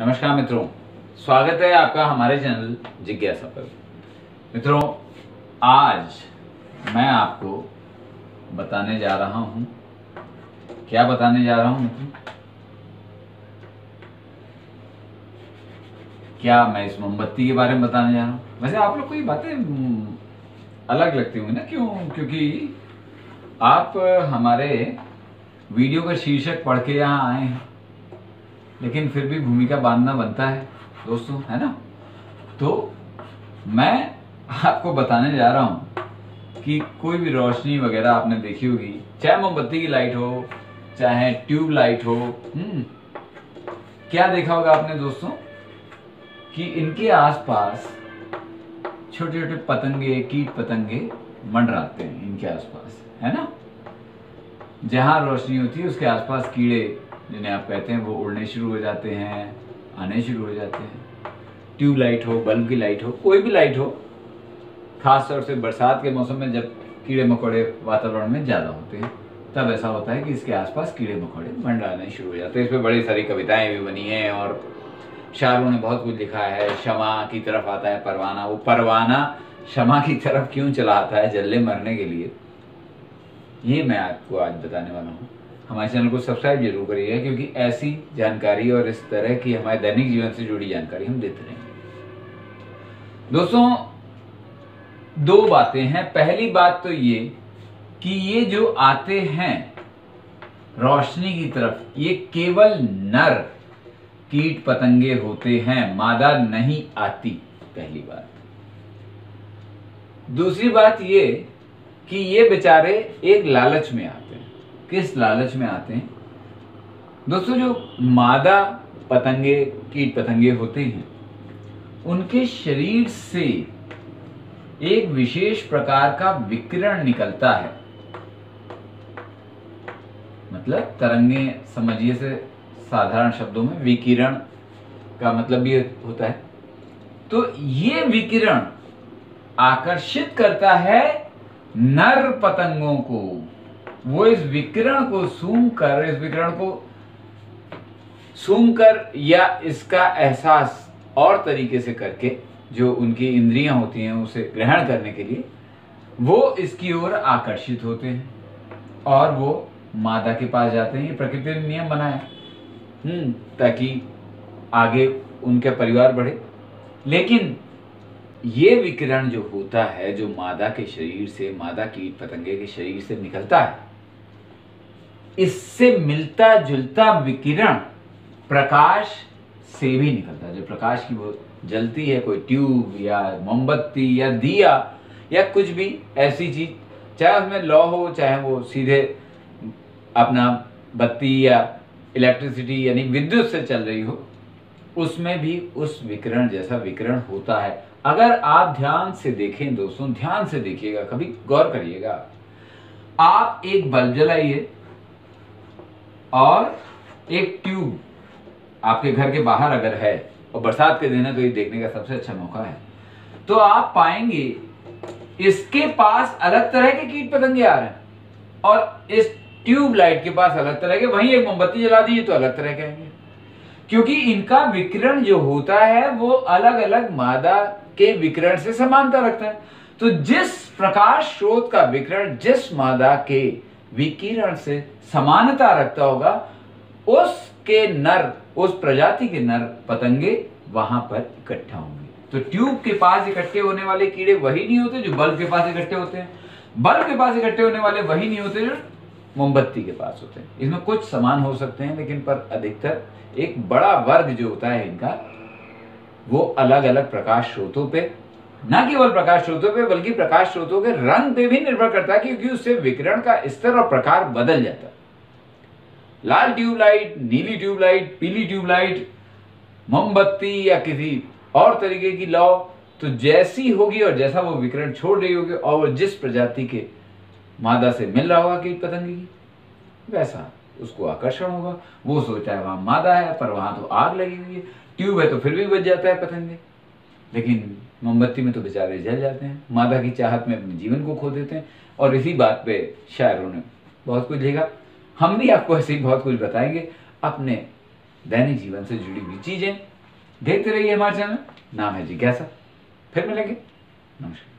नमस्कार मित्रों स्वागत है आपका हमारे चैनल जिज्ञासा पर। मित्रों आज मैं आपको बताने जा रहा हूँ। क्या बताने जा रहा हूँ मित्रों? क्या मैं इस मोमबत्ती के बारे में बताने जा रहा हूँ? वैसे आप लोग को ये बातें हम्म, अलग लगती होंगी ना क्यों? क्योंकि आप हमारे वीडियो का शीर्षक पढ़ के यहाँ आए हैं। लेकिन फिर भी भूमिका बांधना बनता है, दोस्तों, है ना? तो मैं आपको बताने जा रहा हूँ कि कोई भी रोशनी वगैरह आपने देखी होगी, चाहे मोमबत्ती की लाइट हो, चाहे ट्यूब लाइट हो हम्म क्या देखा होगा आपने, दोस्तों? कि इनके आसपास छोटे छोटे पतंगे, कीट पतंगे मंडराते हैं इनके आसपास, है ना? जहाँ रोशनी होती है, उसके आसपास कीड़े जिन्हें आप कहते हैं, वो उड़ने शुरू हो जाते हैं, आने शुरू हो जाते हैं। ट्यूब लाइट हो, बल्ब की लाइट हो, कोई भी लाइट हो खास तौर से बरसात के मौसम में जब कीड़े मकोड़े वातावरण में ज़्यादा होते हैं, तब ऐसा होता है कि इसके आसपास कीड़े मकोड़े मंडराने शुरू हो जाते हैं। इस पर बड़ी सारी कविताएँ भी बनी हैं और शायरों ने बहुत कुछ लिखा है। क्षमा की तरफ़ आता है, परवाना। वो परवाना क्षमा की तरफ़ क्यों चला आता है, जल्ले मरने के लिए? ये मैं आपको आज बताने वाला हूँ। हमारे चैनल को सब्सक्राइब ज़रूर करिएगा, क्योंकि ऐसी जानकारी और इस तरह की हमारे दैनिक जीवन से जुड़ी जानकारी हम देते रहेंगे। दोस्तों, दो बातें हैं। पहली बात तो ये कि ये जो आते हैं, रोशनी की तरफ़, ये केवल नर कीट पतंगे होते हैं, मादा नहीं आती, पहली बात। दूसरी बात ये कि ये बेचारे एक लालच में आते हैं। किस लालच में आते हैं? दोस्तों, जो मादा पतंगे, कीट पतंगे होते हैं, उनके शरीर से एक विशेष प्रकार का विकिरण निकलता है। मतलब तरंगे समझिए से साधारण शब्दों में विकिरण का मतलब ये होता है। तो ये विकिरण आकर्षित करता है नर पतंगों को। वो इस विकिरण को सूंघ कर, इस विकिरण को सूंघ कर या इसका एहसास और तरीके से करके जो उनकी इंद्रियाँ होती हैं, उसे ग्रहण करने के लिए, वो इसकी ओर आकर्षित होते हैं और वो मादा के पास जाते हैं, ये प्रकृति ने नियम बनाया। हम्म ताकि आगे उनका परिवार बढ़े। लेकिन ये विकिरण जो होता है, जो मादा के शरीर से, मादा कीट पतंगे के शरीर से निकलता है इससे मिलता जुलता विकिरण प्रकाश से भी निकलता है। जो प्रकाश की वो जलती है, कोई ट्यूब या मोमबत्ती या दिया या कुछ भी, ऐसी चीज़, चाहे उसमें लौ हो, चाहे वो सीधे अपना बत्ती या इलेक्ट्रिसिटी यानी विद्युत से चल रही हो, उसमें भी उस विकिरण जैसा विकिरण होता है। अगर आप ध्यान से देखें दोस्तों, ध्यान से देखिएगा, कभी गौर करिएगा। आप एक बल्ब जलाइए और एक ट्यूब आपके घर के बाहर अगर है, और बरसात के दिन है तो ये देखने का सबसे अच्छा मौका है। तो आप पाएँगे, इसके पास अलग तरह के कीट पतंगे आ रहे हैं, और इस ट्यूब लाइट के पास अलग तरह के, वहीं एक मोमबत्ती जला दीजिए तो अलग तरह के आएँगे। क्योंकि इनका विकिरण जो होता है, वो अलग अलग मादा के विकिरण से समानता रखता है। तो जिस प्रकाश स्रोत का विकिरण, जिस मादा के विकिरण से समानता रखता होगा, उसके नर, उस प्रजाति के नर पतंगे वहाँ पर इकट्ठा होंगे। तो ट्यूब के पास इकट्ठे होने वाले कीड़े वही नहीं होते जो बल्ब के पास इकट्ठे होते हैं। बल्ब के पास इकट्ठे होने वाले वही नहीं होते जो मोमबत्ती के पास होते हैं। इसमें कुछ समान हो सकते हैं, लेकिन पर अधिकतर एक बड़ा वर्ग जो होता है इनका, वो अलग अलग प्रकाश स्रोतों पे न केवल प्रकाश स्रोतों पे, बल्कि प्रकाश स्रोतों के रंग पे भी निर्भर करता है, क्योंकि उससे विकिरण का स्तर और प्रकार बदल जाता है। लाल ट्यूबलाइट, नीली ट्यूबलाइट, पीली ट्यूबलाइट, मोमबत्ती या किसी और तरीके की लौ तो जैसी होगी और जैसा वो विकिरण छोड़ रही होगी, और जिस प्रजाति के मादा से मिल रहा होगा कीट पतंगे की, वैसा उसको आकर्षण होगा। वो सोचता है, वहाँ मादा है, पर वहाँ तो आग लगी हुई है। ट्यूब है तो फिर भी बच जाता है पतंगे लेकिन मोमबत्ती में तो बेचारे जल जाते हैं। माता की चाहत में अपने जीवन को खो देते हैं। और इसी बात पे शायरों ने बहुत कुछ लिखा। हम भी आपको ऐसे ही बहुत कुछ बताएँगे। अपने दैनिक जीवन से जुड़ी हुई चीज़ें देखते रहिए हमारे चैनल नाम है जिज्ञासा। फिर मिलेंगे। नमस्कार।